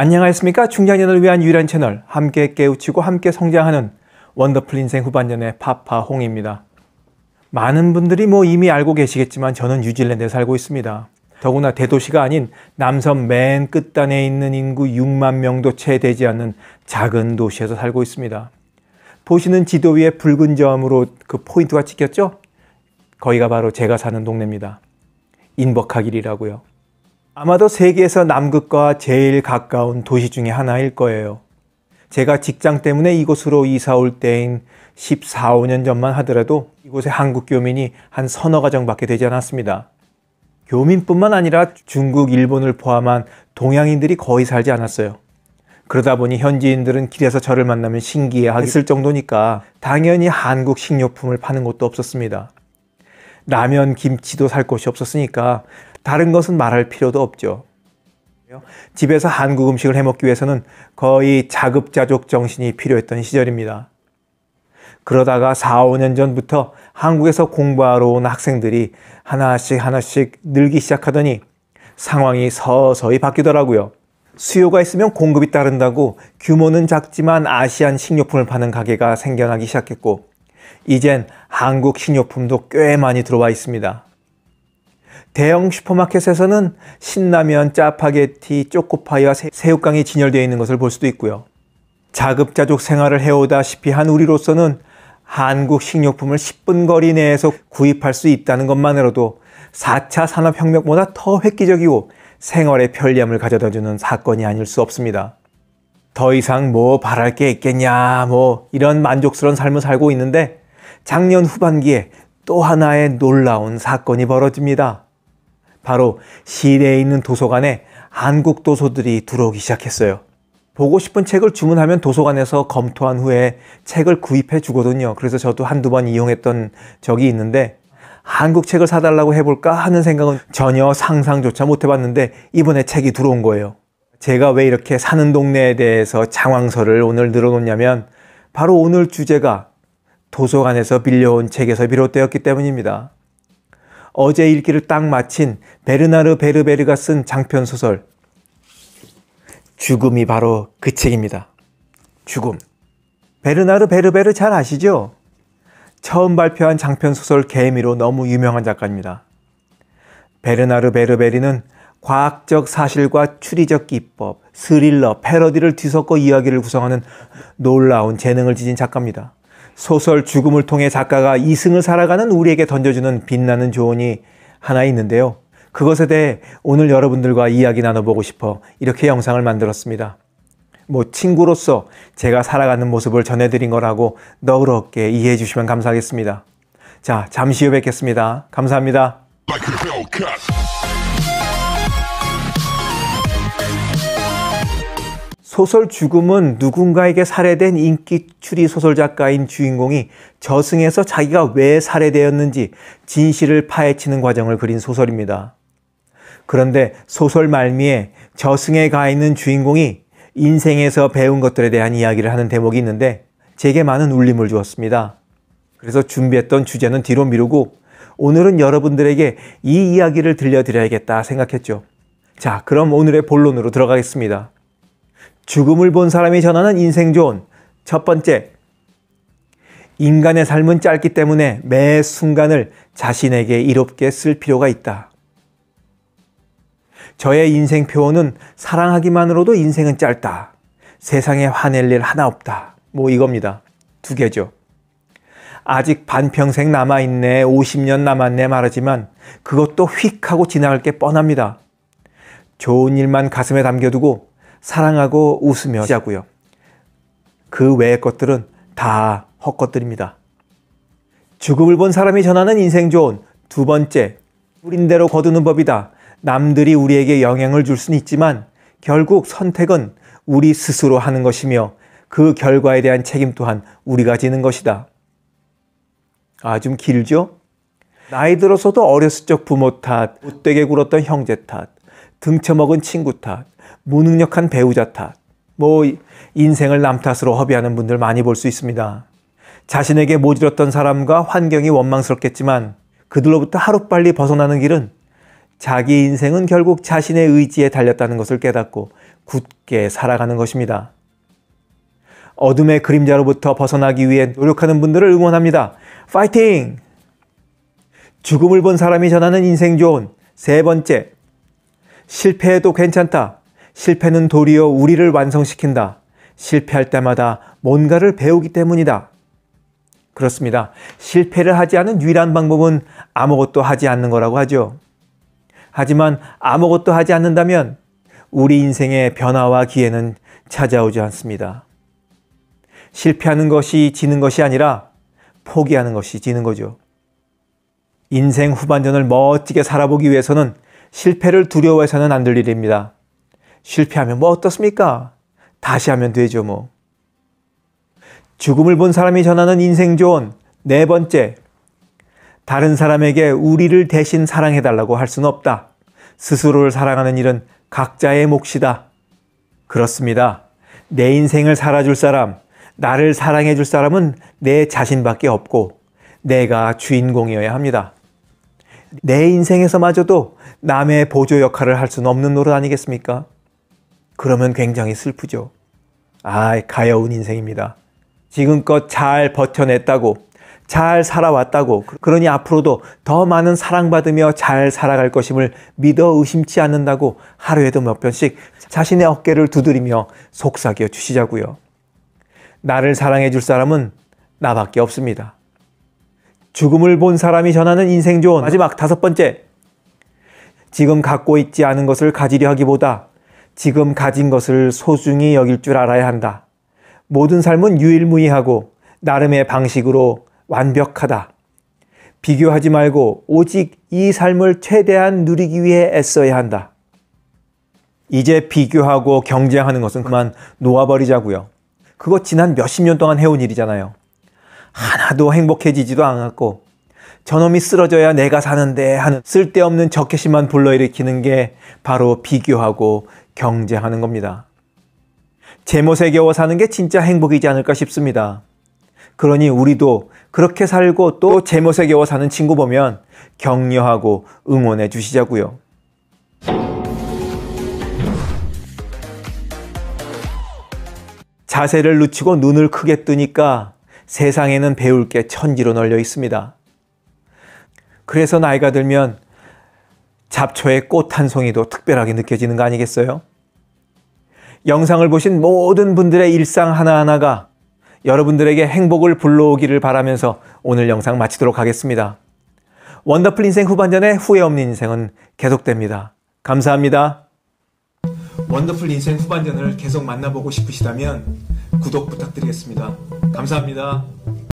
안녕하십니까 중장년을 위한 유일한 채널 함께 깨우치고 함께 성장하는 원더풀 인생 후반전의 파파홍입니다. 많은 분들이 뭐 이미 알고 계시겠지만 저는 뉴질랜드에 살고 있습니다. 더구나 대도시가 아닌 남섬 맨 끝단에 있는 인구 6만 명도 채 되지 않는 작은 도시에서 살고 있습니다. 보시는 지도 위에 붉은 점으로 그 포인트가 찍혔죠? 거기가 바로 제가 사는 동네입니다. 인버카길이라고요. 아마도 세계에서 남극과 제일 가까운 도시 중의 하나일 거예요. 제가 직장 때문에 이곳으로 이사 올 때인 14, 15년 전만 하더라도 이곳에 한국 교민이 한 서너 가정밖에 되지 않았습니다. 교민뿐만 아니라 중국, 일본을 포함한 동양인들이 거의 살지 않았어요. 그러다 보니 현지인들은 길에서 저를 만나면 신기해하겠을 정도니까 당연히 한국 식료품을 파는 곳도 없었습니다. 라면, 김치도 살 곳이 없었으니까 다른 것은 말할 필요도 없죠. 집에서 한국 음식을 해먹기 위해서는 거의 자급자족 정신이 필요했던 시절입니다. 그러다가 4, 5년 전부터 한국에서 공부하러 온 학생들이 하나씩 하나씩 늘기 시작하더니 상황이 서서히 바뀌더라고요. 수요가 있으면 공급이 따른다고 규모는 작지만 아시안 식료품을 파는 가게가 생겨나기 시작했고 이젠 한국 식료품도 꽤 많이 들어와 있습니다. 대형 슈퍼마켓에서는 신라면, 짜파게티, 초코파이와 새우깡이 진열되어 있는 것을 볼 수도 있고요. 자급자족 생활을 해오다시피 한 우리로서는 한국 식료품을 10분 거리 내에서 구입할 수 있다는 것만으로도 4차 산업혁명보다 더 획기적이고 생활의 편리함을 가져다주는 사건이 아닐 수 없습니다. 더 이상 뭐 바랄 게 있겠냐, 뭐 이런 만족스러운 삶을 살고 있는데 작년 후반기에 또 하나의 놀라운 사건이 벌어집니다. 바로 시내에 있는 도서관에 한국 도서들이 들어오기 시작했어요. 보고 싶은 책을 주문하면 도서관에서 검토한 후에 책을 구입해 주거든요. 그래서 저도 한두 번 이용했던 적이 있는데 한국 책을 사달라고 해볼까 하는 생각은 전혀 상상조차 못 해봤는데 이번에 책이 들어온 거예요. 제가 왜 이렇게 사는 동네에 대해서 장광설을 오늘 늘어놓냐면 바로 오늘 주제가 도서관에서 빌려온 책에서 비롯되었기 때문입니다. 어제 읽기를 딱 마친 베르나르 베르베르가 쓴 장편 소설 죽음이 바로 그 책입니다. 죽음. 베르나르 베르베르 잘 아시죠? 처음 발표한 장편 소설 개미로 너무 유명한 작가입니다. 베르나르 베르베르는 과학적 사실과 추리적 기법, 스릴러, 패러디를 뒤섞어 이야기를 구성하는 놀라운 재능을 지닌 작가입니다. 소설 죽음을 통해 작가가 이승을 살아가는 우리에게 던져주는 빛나는 조언이 하나 있는데요. 그것에 대해 오늘 여러분들과 이야기 나눠보고 싶어 이렇게 영상을 만들었습니다. 뭐 친구로서 제가 살아가는 모습을 전해드린 거라고 너그럽게 이해해 주시면 감사하겠습니다. 자, 잠시 후에 뵙겠습니다. 감사합니다. 소설 죽음은 누군가에게 살해된 인기 추리 소설 작가인 주인공이 저승에서 자기가 왜 살해되었는지 진실을 파헤치는 과정을 그린 소설입니다. 그런데 소설 말미에 저승에 가 있는 주인공이 인생에서 배운 것들에 대한 이야기를 하는 대목이 있는데 제게 많은 울림을 주었습니다. 그래서 준비했던 주제는 뒤로 미루고 오늘은 여러분들에게 이 이야기를 들려드려야겠다 생각했죠. 자, 그럼 오늘의 본론으로 들어가겠습니다. 죽음을 본 사람이 전하는 인생 조언. 첫 번째, 인간의 삶은 짧기 때문에 매 순간을 자신에게 이롭게 쓸 필요가 있다. 저의 인생 표어는 사랑하기만으로도 인생은 짧다. 세상에 화낼 일 하나 없다. 뭐 이겁니다. 두 개죠. 아직 반평생 남아있네, 50년 남았네 말하지만 그것도 휙 하고 지나갈 게 뻔합니다. 좋은 일만 가슴에 담겨두고 사랑하고 웃으며 자고요. 그 외의 것들은 다 헛것들입니다. 죽음을 본 사람이 전하는 인생 조언 두 번째, 뿌린 대로 거두는 법이다. 남들이 우리에게 영향을 줄 수는 있지만 결국 선택은 우리 스스로 하는 것이며 그 결과에 대한 책임 또한 우리가 지는 것이다. 아, 좀 길죠? 나이 들어서도 어렸을 적 부모 탓, 못되게 굴었던 형제 탓, 등쳐먹은 친구 탓, 무능력한 배우자 탓, 뭐 인생을 남 탓으로 허비하는 분들 많이 볼 수 있습니다. 자신에게 모질었던 사람과 환경이 원망스럽겠지만 그들로부터 하루빨리 벗어나는 길은 자기 인생은 결국 자신의 의지에 달렸다는 것을 깨닫고 굳게 살아가는 것입니다. 어둠의 그림자로부터 벗어나기 위해 노력하는 분들을 응원합니다. 파이팅! 죽음을 본 사람이 전하는 인생 조언 세 번째. 실패해도 괜찮다. 실패는 도리어 우리를 완성시킨다. 실패할 때마다 뭔가를 배우기 때문이다. 그렇습니다. 실패를 하지 않은 유일한 방법은 아무것도 하지 않는 거라고 하죠. 하지만 아무것도 하지 않는다면 우리 인생의 변화와 기회는 찾아오지 않습니다. 실패하는 것이 지는 것이 아니라 포기하는 것이 지는 거죠. 인생 후반전을 멋지게 살아보기 위해서는 실패를 두려워해서는 안 될 일입니다. 실패하면 뭐 어떻습니까? 다시 하면 되죠, 뭐. 죽음을 본 사람이 전하는 인생 조언 네 번째. 다른 사람에게 우리를 대신 사랑해달라고 할 수는 없다. 스스로를 사랑하는 일은 각자의 몫이다. 그렇습니다. 내 인생을 살아줄 사람, 나를 사랑해줄 사람은 내 자신밖에 없고 내가 주인공이어야 합니다. 내 인생에서마저도 남의 보조 역할을 할 수는 없는 노릇 아니겠습니까? 그러면 굉장히 슬프죠. 아, 가여운 인생입니다. 지금껏 잘 버텨냈다고, 잘 살아왔다고, 그러니 앞으로도 더 많은 사랑받으며 잘 살아갈 것임을 믿어 의심치 않는다고 하루에도 몇 번씩 자신의 어깨를 두드리며 속삭여 주시자고요. 나를 사랑해 줄 사람은 나밖에 없습니다. 죽음을 본 사람이 전하는 인생 조언 마지막 다섯 번째. 지금 갖고 있지 않은 것을 가지려 하기보다 지금 가진 것을 소중히 여길 줄 알아야 한다. 모든 삶은 유일무이하고 나름의 방식으로 완벽하다. 비교하지 말고 오직 이 삶을 최대한 누리기 위해 애써야 한다. 이제 비교하고 경쟁하는 것은 그만 놓아버리자고요. 그거 지난 몇십 년 동안 해온 일이잖아요. 하나도 행복해지지도 않았고 저놈이 쓰러져야 내가 사는데 하는 쓸데없는 적개심만 불러일으키는 게 바로 비교하고 경쟁하는 겁니다. 제못에 겨워 사는 게 진짜 행복이지 않을까 싶습니다. 그러니 우리도 그렇게 살고 또 제못에 겨워 사는 친구 보면 격려하고 응원해 주시자고요. 자세를 늦추고 눈을 크게 뜨니까 세상에는 배울 게 천지로 널려 있습니다. 그래서 나이가 들면 잡초의 꽃 한 송이도 특별하게 느껴지는 거 아니겠어요? 영상을 보신 모든 분들의 일상 하나하나가 여러분들에게 행복을 불러오기를 바라면서 오늘 영상 마치도록 하겠습니다. 원더풀 인생 후반전의 후회 없는 인생은 계속됩니다. 감사합니다. 원더풀 인생 후반전을 계속 만나보고 싶으시다면 구독 부탁드리겠습니다. 감사합니다.